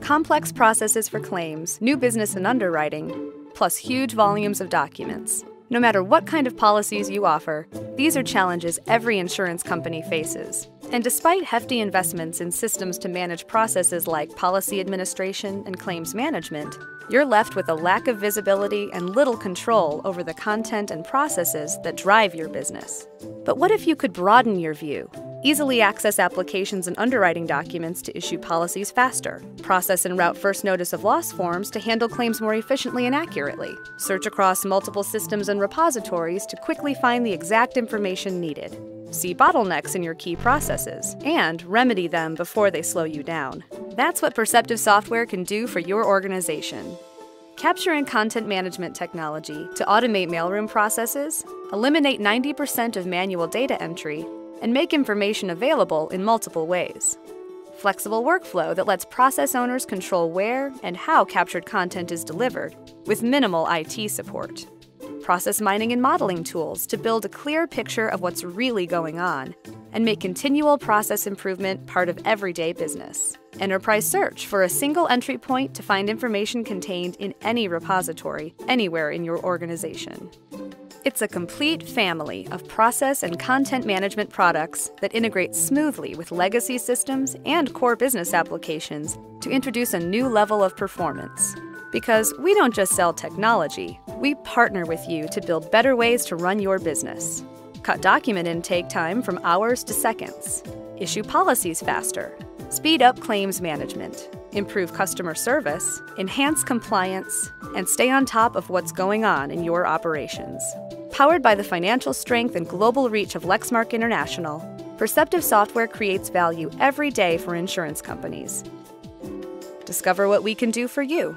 complex processes for claims, new business and underwriting, plus huge volumes of documents. No matter what kind of policies you offer, these are challenges every insurance company faces. And despite hefty investments in systems to manage processes like policy administration and claims management, you're left with a lack of visibility and little control over the content and processes that drive your business. But what if you could broaden your view? Easily access applications and underwriting documents to issue policies faster, process and route first notice of loss forms to handle claims more efficiently and accurately, search across multiple systems and repositories to quickly find the exact information needed, see bottlenecks in your key processes, and remedy them before they slow you down. That's what Perceptive Software can do for your organization. Capture and content management technology to automate mailroom processes, eliminate 90% of manual data entry, and make information available in multiple ways. Flexible workflow that lets process owners control where and how captured content is delivered with minimal IT support. Process mining and modeling tools to build a clear picture of what's really going on and make continual process improvement part of everyday business. Enterprise search for a single entry point to find information contained in any repository, anywhere in your organization. It's a complete family of process and content management products that integrate smoothly with legacy systems and core business applications to introduce a new level of performance. Because we don't just sell technology, we partner with you to build better ways to run your business. Cut document intake time from hours to seconds. Issue policies faster. Speed up claims management. Improve customer service. Enhance compliance. And stay on top of what's going on in your operations. Powered by the financial strength and global reach of Lexmark International, Perceptive Software creates value every day for insurance companies. Discover what we can do for you